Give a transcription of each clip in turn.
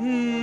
Hmm.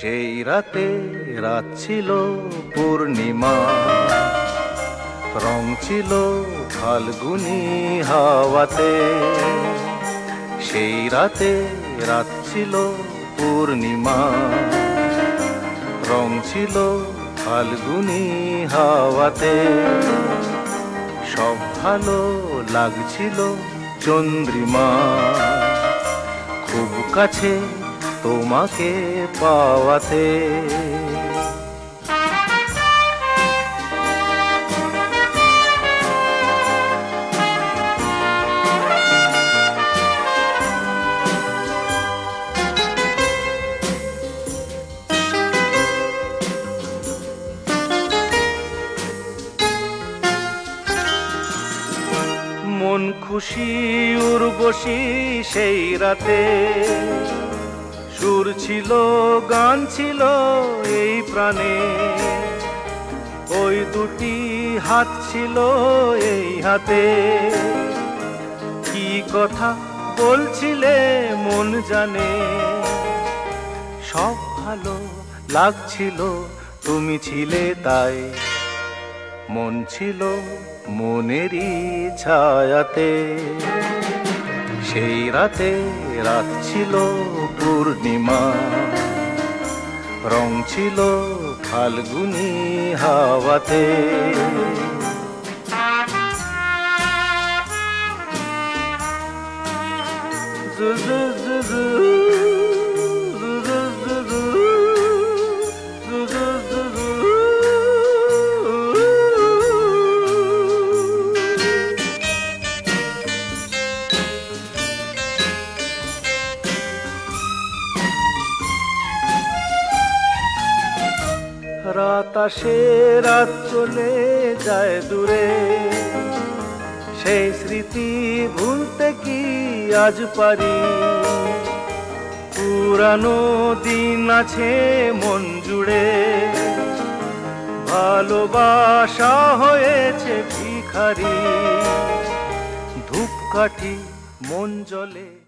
সেই রাতে, রাত ছিল পূর্ণিমা। রং ছিল ফাল্গুনি হাওয়াতে। সেই রাতে, রাত ছিল পূর্ণিমা। রং ছিল ফাল্গুনি হাওয়াতে। সব ভালো লাগছিল চন্দ্রিমা। খুব কাছে তোমাকে পাওয়াতে। মন খুশি উর্বশী সেই রাতে। সুর ছিল, গান ছিল এই প্রাণে। ওই দুটি হাত ছিল এই হাতে। কি কথা বলছিলে মন জানে। সব ভালো লাগছিল, তুমি ছিলে তাই। মন ছিল মনেরই ছায়াতে। সেই রাতে রাত ছিল পূর্ণিমা। রং ছিল ফাল্গুনি হাওয়াতে। জু জু জু রাত আসে, রাত চলে যায় দূরে। সেই স্মৃতি ভুলতে কি আজ পারি? পুরানো দিন আছে মন জুড়ে। ভালোবাসা হয়েছে ভিখারি। ধূপকাঠি মন জলে।